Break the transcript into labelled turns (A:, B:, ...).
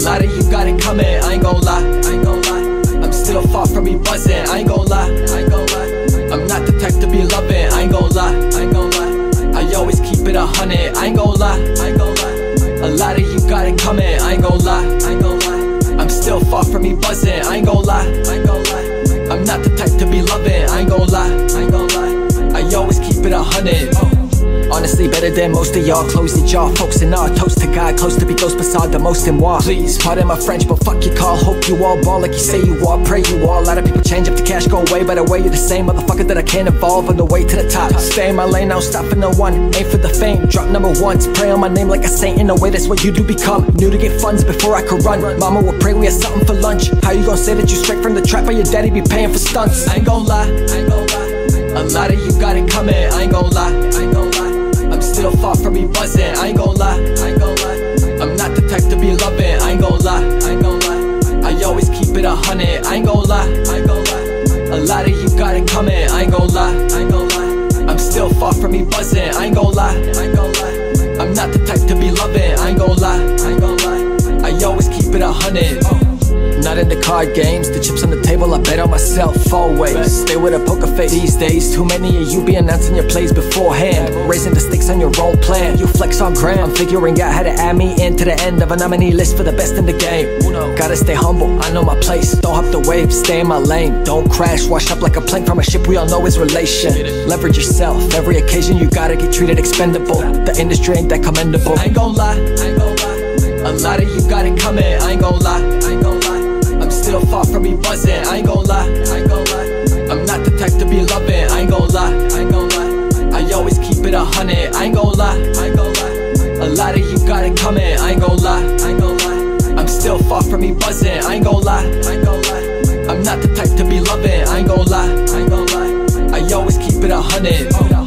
A: lot of you got it coming, I ain't gon' lie, I ain't gon' lie. I'm still far from me buzzing, I ain't gon' lie, I ain't gon' lie. I'm not the type to be loving, I ain't gon' lie, I ain't gon' lie. I always keep it a hundred, I ain't gon' lie, I ain't gon' lie. A lot of you got it coming, I ain't gon' lie, I ain't gon' lie. I'm still far from me buzzing, I ain't gon' lie, I ain't gon' lie. I'm not the type to be loving, I ain't gon' lie, I ain't gon' lie. I always keep it a hundred. Honestly, better than most of y'all. Close your jaw, folks, and all. Toast to God, close to be close beside the most in war. Please, pardon my French, but fuck your call. Hope you all ball like you say you are. Pray you all. A lot of people change up the cash, go away. By the way, you're the same motherfucker that I can't evolve on the way to the top. Stay in my lane, now stop for no one. Aim for the fame, drop number ones. Pray on my name like a saint. In a way, that's what you do become. New to get funds before I could run. Mama would pray we had something for lunch. How you gonna say that you straight from the trap, but your daddy be paying for stunts? I ain't gon' lie, I ain't lie. A lot of you got it coming, I ain't gon' lie, I ain't gon' lie. Buzzing, I ain't gon' lie, I ain't gon' lie. I'm not the type to be loving, I ain't gon' lie, I ain't gon' lie. I always keep it a hundred, I ain't gon' lie, I gon' lie. A lot of you got it coming, I ain't gon' lie, I gon' lie. I'm still far from me buzzing, I ain't gon' lie, I gon' lie. I'm not the type to be loving, I ain't gon' lie, I gon' lie. I always keep it a hundred. Not into card games, the chips on the table, I bet on myself always. Stay with a poker face these days. Too many of you be announcing your plays beforehand. Raising the stakes on your own plan. You flex on gram, I'm figuring out how to add me into the end of a nominee list for the best in the game. Gotta stay humble, I know my place. Don't hop the wave, stay in my lane. Don't crash, wash up like a plank from a ship we all know is relation. Leverage yourself, every occasion you gotta get treated expendable. The industry ain't that commendable. I ain't gon' lie, I ain't gon' lie. A lot of you got it coming, I ain't gon' lie, I ain't gon' lie girlfriend be buzzing. I ain't gon' lie. I'm not the type to be loving. I ain't gon' lie. I always keep it a hundred. I ain't gon' lie. A lot of you got it coming. I ain't gon' lie. I'm still far from me buzzing. I ain't gon' lie. I'm not the type to be loving. I ain't gon' lie. I always keep it a hundred.